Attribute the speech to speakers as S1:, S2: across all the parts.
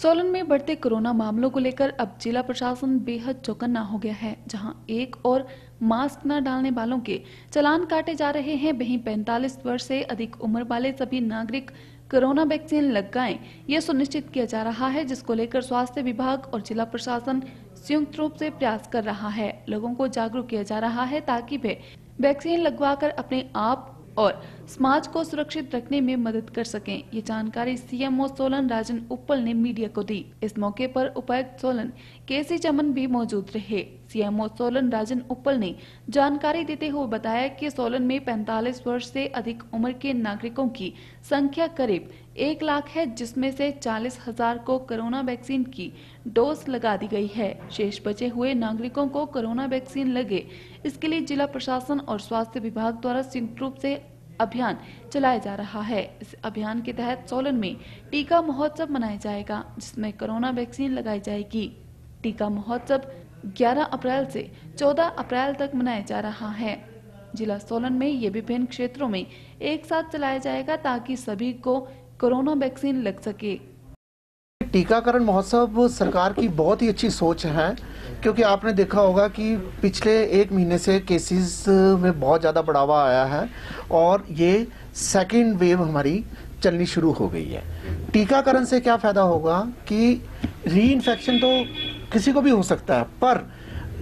S1: सोलन में बढ़ते कोरोना मामलों को लेकर अब जिला प्रशासन बेहद चौकन्ना हो गया है, जहाँ एक और मास्क न डालने वालों के चलान काटे जा रहे हैं। वहीं 45 वर्ष से अधिक उम्र वाले सभी नागरिक कोरोना वैक्सीन लग गए ये सुनिश्चित किया जा रहा है, जिसको लेकर स्वास्थ्य विभाग और जिला प्रशासन संयुक्त रूप से प्रयास कर रहा है। लोगों को जागरूक किया जा रहा है ताकि वे वैक्सीन लगवाकर अपने आप और समाज को सुरक्षित रखने में मदद कर सकें, ये जानकारी सीएमओ सोलन राजन उप्पल ने मीडिया को दी। इस मौके पर उपायुक्त सोलन केसी चमन भी मौजूद रहे। सीएमओ सोलन राजन उप्पल ने जानकारी देते हुए बताया कि सोलन में 45 वर्ष से अधिक उम्र के नागरिकों की संख्या करीब एक लाख है, जिसमें से चालीस हज़ार को कोरोना वैक्सीन की डोज लगा दी गई है। शेष बचे हुए नागरिकों को कोरोना वैक्सीन लगे। इसके लिए जिला प्रशासन और स्वास्थ्य विभाग द्वारा संयुक्त रूप से अभियान चलाया जा रहा है। इस अभियान के तहत सोलन में टीका महोत्सव मनाया जाएगा, जिसमें कोरोना वैक्सीन लगाई जाएगी। टीका महोत्सव 11 अप्रैल से 14 अप्रैल तक मनाया जा रहा है। जिला सोलन में ये विभिन्न क्षेत्रों में एक साथ चलाया जाएगा ताकि सभी को कोरोना वैक्सीन लग सके।
S2: टीकाकरण महोत्सव सरकार की बहुत ही अच्छी सोच है, क्योंकि आपने देखा होगा कि पिछले एक महीने से केसेस में बहुत ज़्यादा बढ़ावा आया है और ये सेकेंड वेव हमारी चलनी शुरू हो गई है। टीकाकरण से क्या फ़ायदा होगा कि री इन्फेक्शन तो किसी को भी हो सकता है, पर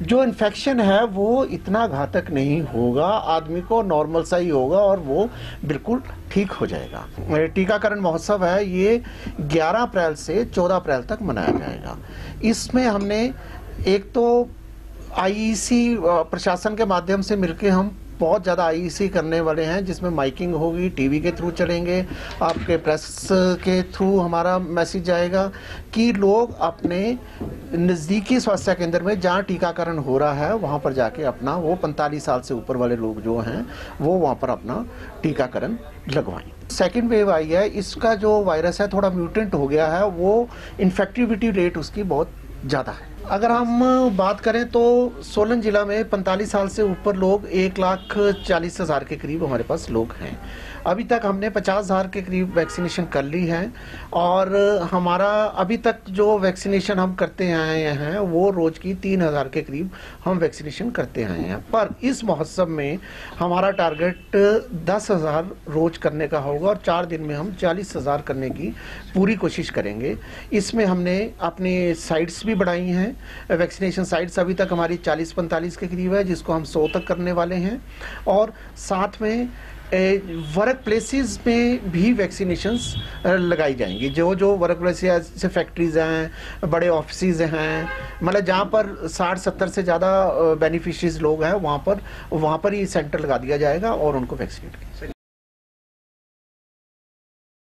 S2: जो इन्फेक्शन है, वो इतना घातक नहीं होगा, आदमी को नॉर्मल सा ही होगा और वो बिल्कुल ठीक हो जाएगा। टीकाकरण महोत्सव है, ये 11 अप्रैल से 14 अप्रैल तक मनाया जाएगा। इसमें हमने एक तो आईईसी प्रशासन के माध्यम से मिलकर हम बहुत ज़्यादा आईसी करने वाले हैं, जिसमें माइकिंग होगी, टीवी के थ्रू चलेंगे, आपके प्रेस के थ्रू हमारा मैसेज जाएगा कि लोग अपने नज़दीकी स्वास्थ्य केंद्र में जहाँ टीकाकरण हो रहा है, वहाँ पर जाके अपना वो पैंतालीस साल से ऊपर वाले लोग जो हैं, वो वहाँ पर अपना टीकाकरण लगवाएँ। सेकेंड वेव आई है, इसका जो वायरस है, थोड़ा म्यूटेंट हो गया है, वो इन्फेक्टिविटी रेट उसकी बहुत ज़्यादा है। अगर हम बात करें तो सोलन जिला में 45 साल से ऊपर लोग, एक लाख चालीस हज़ार के करीब हमारे पास लोग हैं। अभी तक हमने पचास हज़ार के करीब वैक्सीनेशन कर ली है और हमारा अभी तक जो वैक्सीनेशन हम करते आए हैं, वो रोज़ की तीन हज़ार के करीब हम वैक्सीनेशन करते आए हैं। पर इस महोत्सव में हमारा टारगेट दस हज़ार रोज़ करने का होगा और चार दिन में हम चालीस हज़ार करने की पूरी कोशिश करेंगे। इसमें हमने अपनी साइट्स भी बढ़ाई हैं वैक्सीनेशन साइट्स अभी तक हमारी चालीस पैंतालीस के करीब है, जिसको हम सौ तक करने वाले हैं। और साथ में वर्क प्लेसेस में भी वैक्सीनेशंस लगाई जाएँगी। जो जो वर्क प्लेस जैसे फैक्ट्रीज हैं, बड़े ऑफ़िस हैं मतलब जहाँ पर 60-70 से ज़्यादा बेनिफिशरीज लोग हैं, वहाँ पर वहाँ पर ही सेंटर लगा दिया जाएगा और उनको वैक्सीनेट